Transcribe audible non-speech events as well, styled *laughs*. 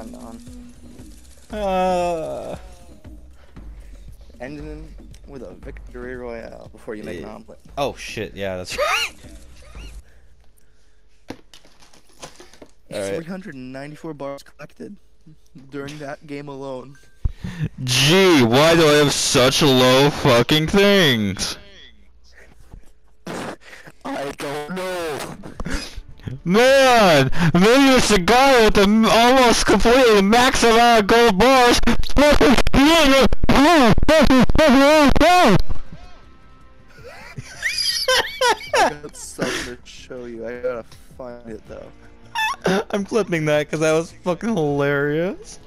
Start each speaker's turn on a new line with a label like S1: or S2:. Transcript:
S1: end on.
S2: Uh,
S1: Ending with a victory royale before you make an omelet.
S2: oh shit, yeah, that's right. Alright.
S1: 394 bars collected during that game alone.
S2: Gee, why do I have such low fucking things?
S1: I don't know.
S2: Man, maybe it's the guy with the almost completely max amount of gold bars.
S1: I got something to show you. I gotta find it though. *laughs*
S2: I'm clipping that because that was fucking hilarious.